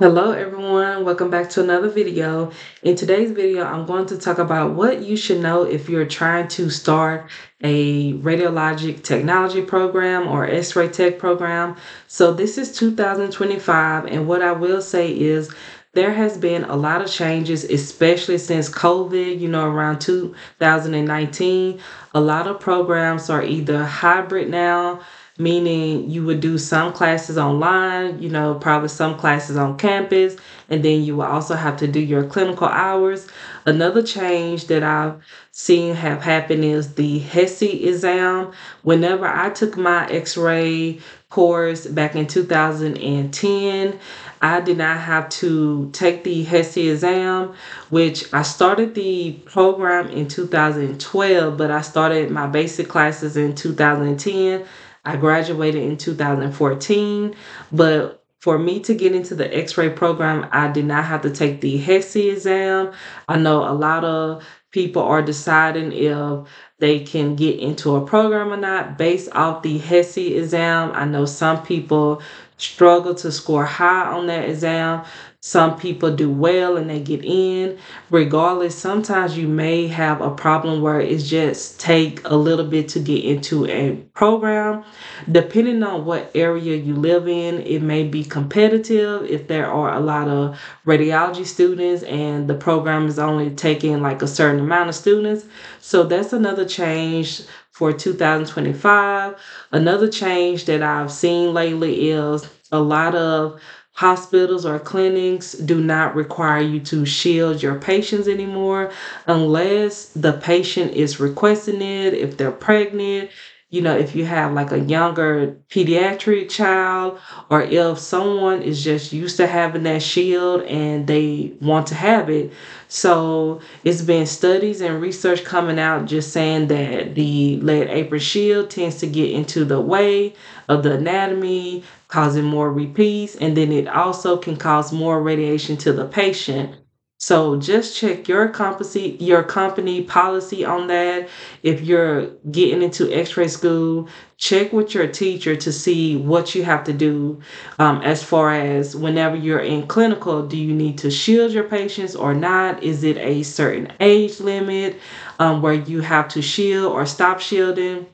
Hello everyone, welcome back to another video. In today's video, I'm going to talk about what you should know if you're trying to start a radiologic technology program or x-ray tech program. So this is 2025 and what I will say is there has been a lot of changes, especially since COVID, you know, around 2019. A lot of programs are either hybrid now, meaning you would do some classes online, you know, probably some classes on campus, and then you will also have to do your clinical hours. Another change that I've seen have happened is the HESI exam. Whenever I took my x ray course back in 2010, I did not have to take the HESI exam, which I started the program in 2012, but I started my basic classes in 2010. I graduated in 2014, but for me to get into the x ray program, I did not have to take the HESI exam. I know a lot of people are deciding if they can get into a program or not based off the HESI exam. I know some people struggle to score high on that exam. Some people do well and they get in. Regardless, sometimes you may have a problem where it's just take a little bit to get into a program. Depending on what area you live in, it may be competitive if there are a lot of radiology students and the program is only taking like a certain amount of students. So that's another change for 2025. Another change that I've seen lately is a lot of hospitals or clinics do not require you to shield your patients anymore unless the patient is requesting it, if they're pregnant, you know, if you have like a younger pediatric child, or if someone is just used to having that shield and they want to have it. So it's been studies and research coming out just saying that the lead apron shield tends to get into the way of the anatomy, causing more repeats, and then it also can cause more radiation to the patient. So just check your company your company policy on that. If you're getting into X-ray school, check with your teacher to see what you have to do. Um, as far as whenever you're in clinical, do you need to shield your patients or not? Is it a certain age limit um, where you have to shield or stop shielding?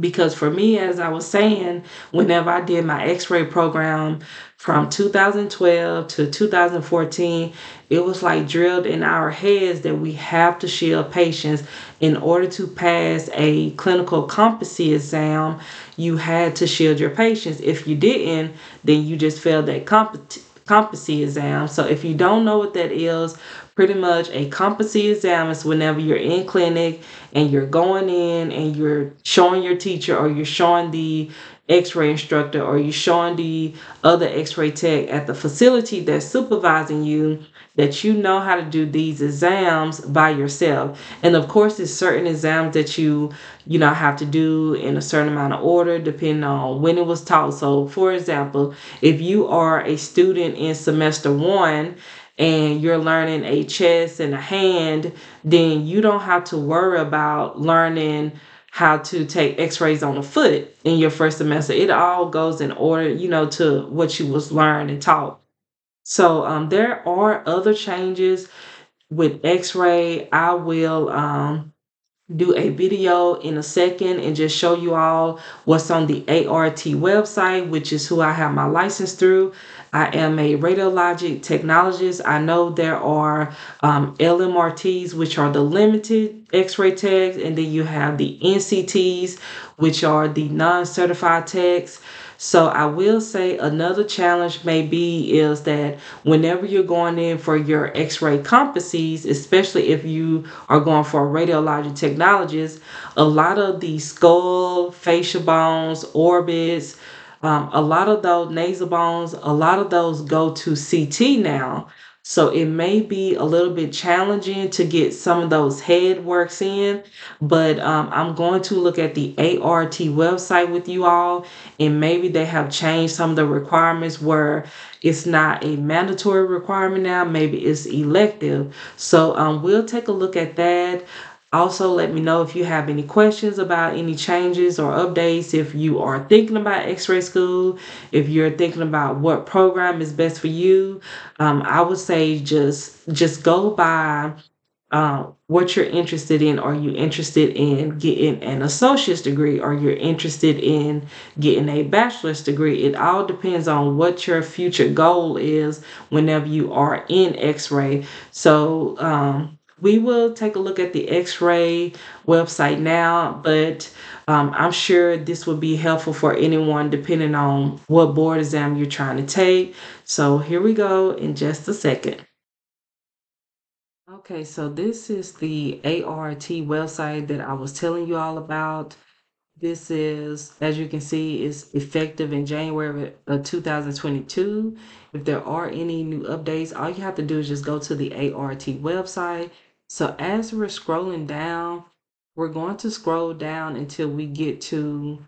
Because for me as i was saying whenever i did my x-ray program from 2012 to 2014 it was like drilled in our heads that we have to shield patients in order to pass a clinical competency exam you had to shield your patients if you didn't then you just failed that competency competency exam. So if you don't know what that is, pretty much a competency exam is whenever you're in clinic and you're going in and you're showing your teacher or you're showing the x-ray instructor or you're showing the other x-ray tech at the facility that's supervising you that you know how to do these exams by yourself. And of course there's certain exams that you you know have to do in a certain amount of order depending on when it was taught. So for example if you are a student in semester one and you're learning a chest and a hand, then you don't have to worry about learning how to take x-rays on the foot in your first semester. It all goes in order, you know, to what you was learned and taught. So um, there are other changes with x-ray. I will um, do a video in a second and just show you all what's on the ARRT website, which is who I have my license through. I am a radiologic technologist. I know there are um, LMRTs, which are the limited x-ray techs, and then you have the NCTs, which are the non-certified techs. So I will say another challenge may be is that whenever you're going in for your x-ray competencies, especially if you are going for a radiologic technologist, a lot of the skull, facial bones, orbits, um, a lot of those nasal bones, a lot of those go to CT now. So it may be a little bit challenging to get some of those head works in, but um, I'm going to look at the ARRT website with you all, and maybe they have changed some of the requirements where it's not a mandatory requirement now, maybe it's elective. So um, we'll take a look at that. Also, let me know if you have any questions about any changes or updates. If you are thinking about x ray school, if you're thinking about what program is best for you, um, I would say just just go by uh, what you're interested in. Are you interested in getting an associate's degree? Are you interested in getting a bachelor's degree? It all depends on what your future goal is whenever you are in x ray. So, um, we will take a look at the x-ray website now but um, i'm sure this will be helpful for anyone depending on what board exam you're trying to take. So here we go in just a second. Okay so this is the ARRT website that i was telling you all about this is as you can see is effective in january of 2022 if there are any new updates all you have to do is just go to the ARRT website. So as we're scrolling down, we're going to scroll down until we get to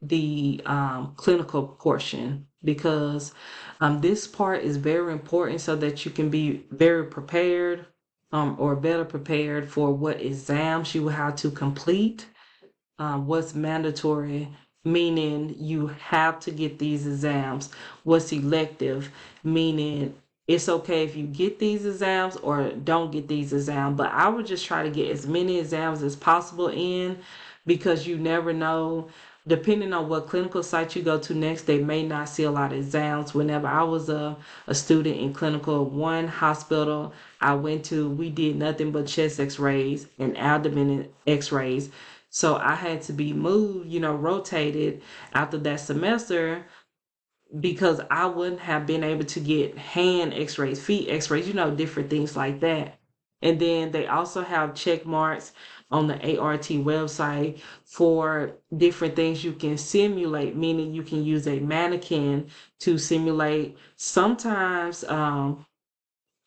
the um, clinical portion because um, this part is very important so that you can be very prepared um, or better prepared for what exams you will have to complete, um, what's mandatory, meaning you have to get these exams, what's elective, meaning it's okay if you get these exams or don't get these exams. But i would just try to get as many exams as possible in because you never know. Depending on what clinical site you go to next they may not see a lot of exams. Whenever i was a, a student in clinical one hospital i went to we did nothing but chest x-rays and abdomen x-rays so i had to be moved you know rotated after that semester because I wouldn't have been able to get hand x rays, feet x rays, you know, different things like that. And then they also have check marks on the ARRT website for different things you can simulate, meaning you can use a mannequin to simulate. Sometimes, um,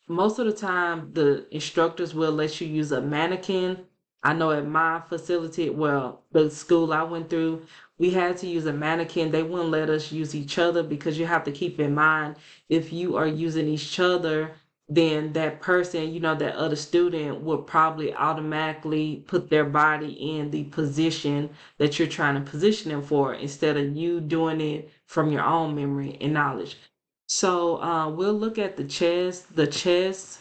most of the time, the instructors will let you use a mannequin. I know at my facility, well, the school I went through, we had to use a mannequin. They wouldn't let us use each other because you have to keep in mind if you are using each other, then that person, you know, that other student would probably automatically put their body in the position that you're trying to position them for instead of you doing it from your own memory and knowledge. So uh, we'll look at the chest. The chest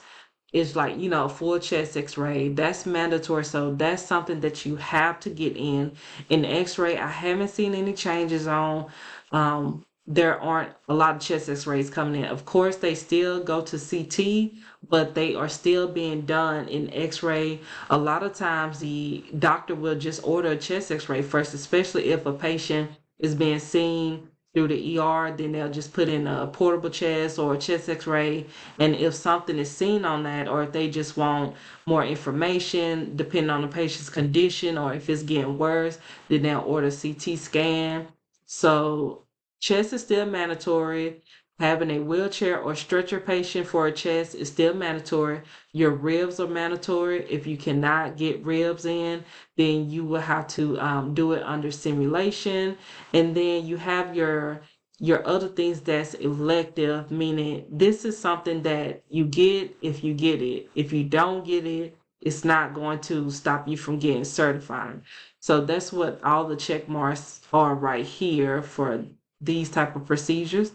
is like you know full chest x-ray. That's mandatory. So that's something that you have to get in. In x-ray i haven't seen any changes on um, there aren't a lot of chest x-rays coming in. Of course they still go to ct but they are still being done in x-ray. A lot of times the doctor will just order a chest x-ray first especially if a patient is being seen through the ER, then they'll just put in a portable chest or a chest x-ray. And if something is seen on that, or if they just want more information, depending on the patient's condition, or if it's getting worse, then they'll order CT scan. So chest is still mandatory. Having a wheelchair or stretcher patient for a chest is still mandatory. Your ribs are mandatory. If you cannot get ribs in, then you will have to um, do it under simulation. And then you have your your other things that's elective, meaning this is something that you get if you get it. If you don't get it, it's not going to stop you from getting certified. So that's what all the check marks are right here for these type of procedures.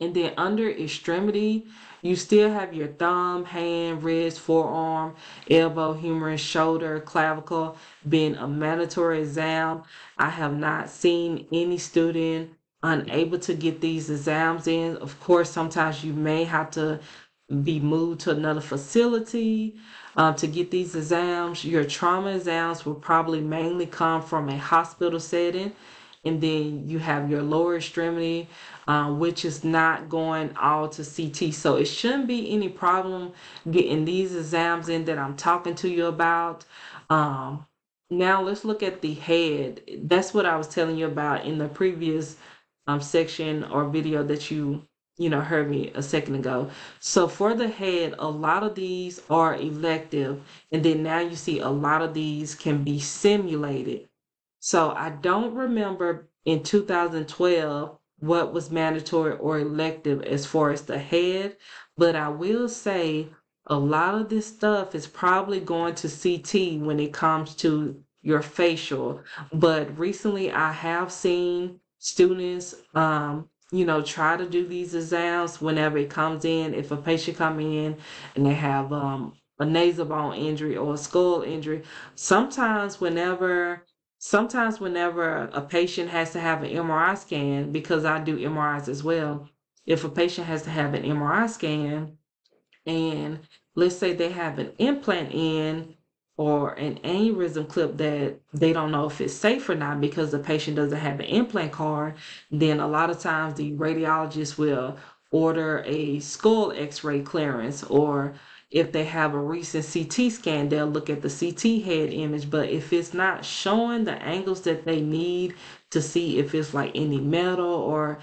And then under extremity, you still have your thumb, hand, wrist, forearm, elbow, humerus, shoulder, clavicle being a mandatory exam. I have not seen any student unable to get these exams in. Of course, sometimes you may have to be moved to another facility uh, to get these exams. Your trauma exams will probably mainly come from a hospital setting and then you have your lower extremity, uh, which is not going all to CT. So it shouldn't be any problem getting these exams in that I'm talking to you about. Um, now let's look at the head. That's what I was telling you about in the previous um, section or video that you you know heard me a second ago so for the head a lot of these are elective and then now you see a lot of these can be simulated so I don't remember in 2012 what was mandatory or elective as far as the head, but I will say a lot of this stuff is probably going to CT when it comes to your facial. But recently I have seen students um, you know, try to do these exams whenever it comes in. If a patient come in and they have um, a nasal bone injury or a skull injury, sometimes whenever sometimes whenever a patient has to have an MRI scan, because I do MRIs as well, if a patient has to have an MRI scan and let's say they have an implant in or an aneurysm clip that they don't know if it's safe or not because the patient doesn't have an implant card, then a lot of times the radiologist will order a skull x-ray clearance or if they have a recent CT scan, they'll look at the CT head image. But if it's not showing the angles that they need to see if it's like any metal or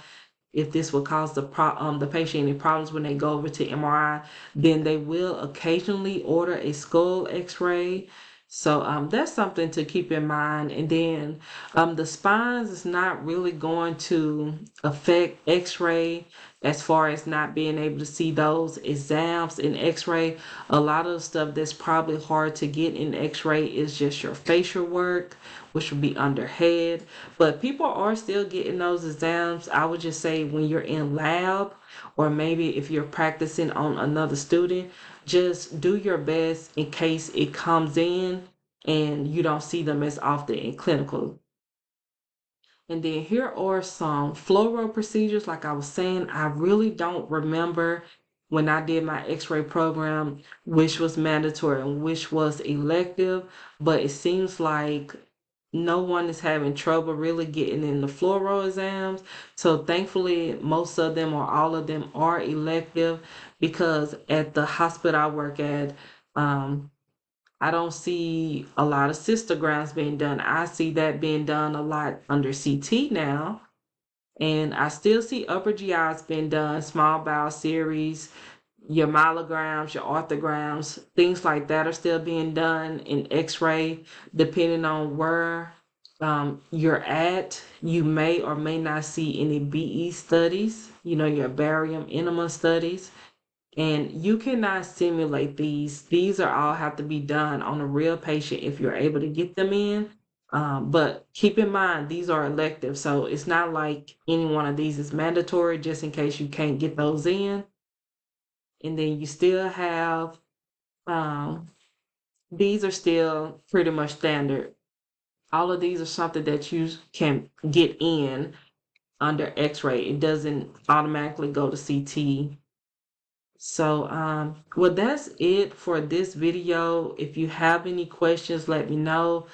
if this will cause the pro- um, the patient any problems when they go over to MRI, then they will occasionally order a skull X-ray. So um, that's something to keep in mind. And then um, the spines is not really going to affect X-ray as far as not being able to see those exams in X-ray. A lot of the stuff that's probably hard to get in X-ray is just your facial work which would be under head. But people are still getting those exams. I would just say when you're in lab or maybe if you're practicing on another student, just do your best in case it comes in and you don't see them as often in clinical. And then here are some fluoro procedures. Like I was saying, I really don't remember when I did my x-ray program, which was mandatory and which was elective, but it seems like no one is having trouble really getting in the fluoro exams. So thankfully, most of them or all of them are elective because at the hospital I work at, um, I don't see a lot of cystograms being done. I see that being done a lot under CT now. And I still see upper GIs being done, small bowel series, your myelograms, your arthrograms, things like that are still being done in x-ray, depending on where um, you're at. You may or may not see any BE studies, you know, your barium enema studies. And you cannot simulate these. These are all have to be done on a real patient if you're able to get them in. Um, but keep in mind, these are elective. So it's not like any one of these is mandatory just in case you can't get those in and then you still have um, these are still pretty much standard. All of these are something that you can get in under X-ray. It doesn't automatically go to CT. So, um, well, that's it for this video. If you have any questions, let me know.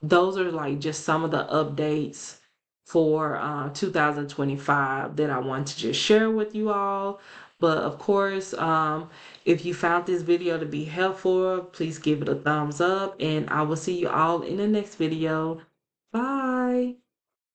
Those are like just some of the updates for uh, 2025 that I want to just share with you all. But of course, um, if you found this video to be helpful, please give it a thumbs up and I will see you all in the next video. Bye.